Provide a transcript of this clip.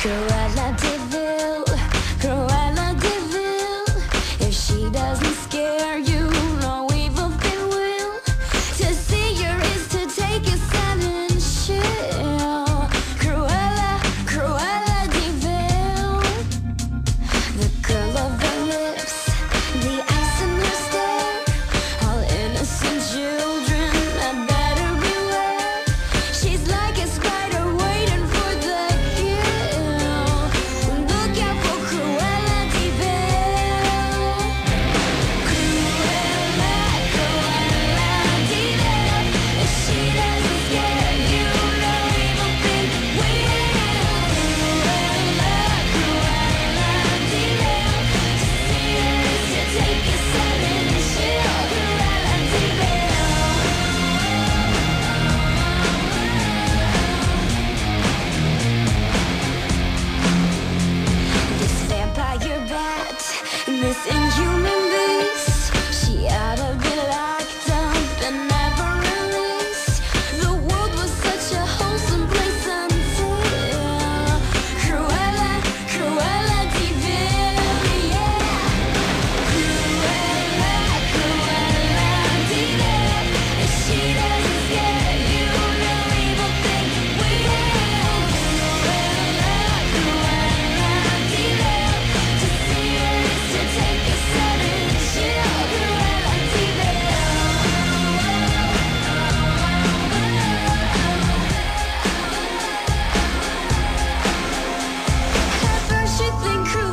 Cruella Deville, Cruella Deville. If she doesn't scare you. should think